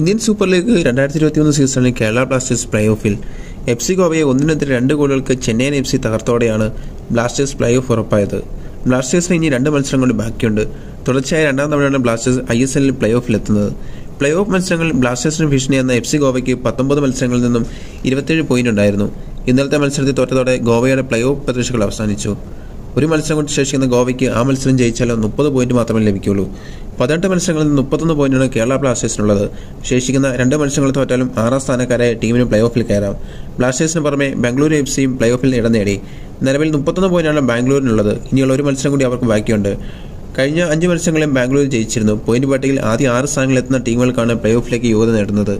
Indian super league രണ്ടായിരത്തി ഇരുപത്തി ഒന്ന് സീസണിൽ കേരള ബ്ലാസ്റ്റേഴ്സ് പ്ലേ ഓഫിൽ എഫ് സി ഗോവയെ ഒന്നിനെതിരെ രണ്ട് ഗോളുകൾക്ക് ചെന്നൈയിൻ എഫ് സി തകർത്തോടെയാണ് ബ്ലാസ്റ്റേഴ്സ് പ്ലേ ഓഫ് ഉറപ്പായത്. ബ്ലാസ്റ്റേഴ്സിന് ഇനി രണ്ട് മത്സരങ്ങൾ ബാക്കിയുണ്ട്. തുടർച്ചയായ രണ്ടാം തവണയാണ് ബ്ലാസ്റ്റേഴ്സ് ഐ എസ് എല്ലിൽ പ്ലേ ഓഫിലെത്തുന്നത് പ്ലേ ഓഫ് മത്സരങ്ങളിൽ ബ്ലാസ്റ്റേഴ്സിന് ഭീഷണി എന്ന എഫ് സി ഗോവയ്ക്ക് പത്തൊമ്പത് മത്സരങ്ങളിൽ നിന്നും ഇരുപത്തേഴ് പോയിന്റ് ഉണ്ടായിരുന്നു. ഇന്നലത്തെ മത്സരത്തിൽ തോറ്റതോടെ ഗോവയുടെ പ്ലേ ഓഫ് പ്രതീക്ഷകൾ അവസാനിച്ചു. ഒരു മത്സരം കൊണ്ട് ശേഷിക്കുന്ന ഗോവയ്ക്ക് ആ മത്സരം ജയിച്ചാലും മുപ്പത് പോയിന്റ് മാത്രമേ ലഭിക്കുകയുള്ളൂ പതിനെട്ട് മത്സരങ്ങളിൽ മുപ്പത്തൊന്ന് പോയിന്റാണ് കേരള ബ്ലാസ്റ്റേഴ്സിനുള്ളത്. ശേഷിക്കുന്ന രണ്ട് മത്സരങ്ങൾ തോറ്റാലും ആറാം സ്ഥാനക്കാരായ ടീമിന് പ്ലേ ഓഫിൽ കയറാം. ബ്ലാസ്റ്റേഴ്സിന് പുറമെ ബാംഗ്ലൂർ എഫ് സിയും പ്ലേ ഓഫിൽ ഇടം നേടി. നിലവിൽ മുപ്പത്തൊന്ന് പോയിന്റാണ് ബാംഗ്ലൂരിനുള്ളത്. ഇനിയുള്ള ഒരു മത്സരം കൂടി അവർക്ക് ബാക്കിയുണ്ട്. കഴിഞ്ഞ അഞ്ച് മത്സരങ്ങളിലും ബാംഗ്ലൂർ ജയിച്ചിരുന്നു. പോയിന്റ് പട്ടികയിൽ ആദ്യ ആറ് സ്ഥാനങ്ങളിൽ എത്തുന്ന ടീമുകൾക്കാണ് പ്ലേ ഓഫിലേക്ക് യോഗ്യത നേടുന്നത്.